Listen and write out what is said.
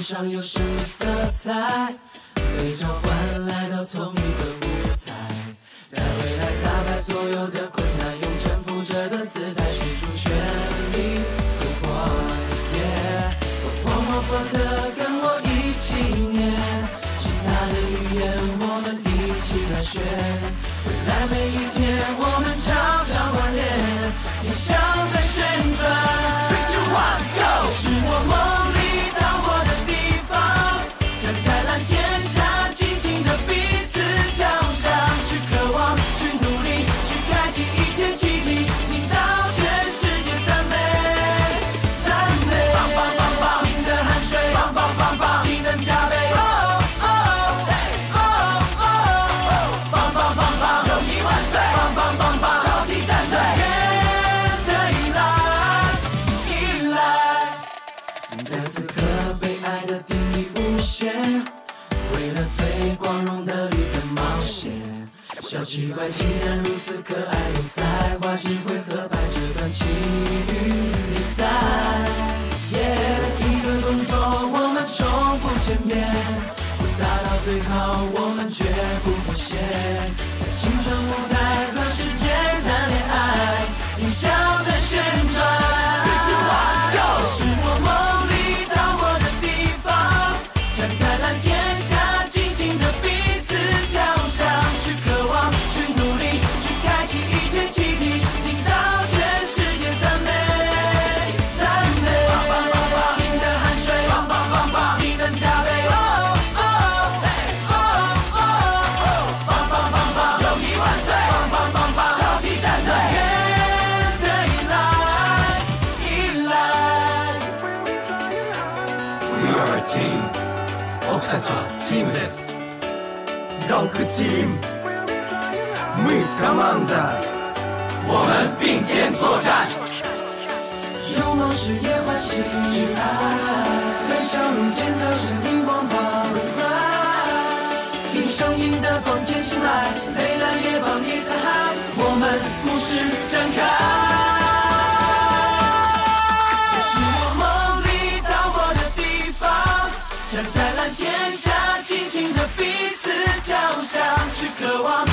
身上有什么色彩，被召唤来到同一个舞台，在未来打败所有的困难，用征服者的姿态，使出全力突破。耶，活泼活泼的跟我一起念，其他的语言我们一起来学。未来每一天此刻被爱的定义无限，为了最光荣的绿色冒险。小奇怪竟然如此可爱有才华，只会和白这段奇遇你在。耶，一个动作我们重复千遍，不达到最好我们绝不妥协。在青春舞台 We are a team 僕たちはチームですロックチーム We Commander 我们并肩作战拥抱是野欢喜是爱，跟笑容尖叫是 想去渴望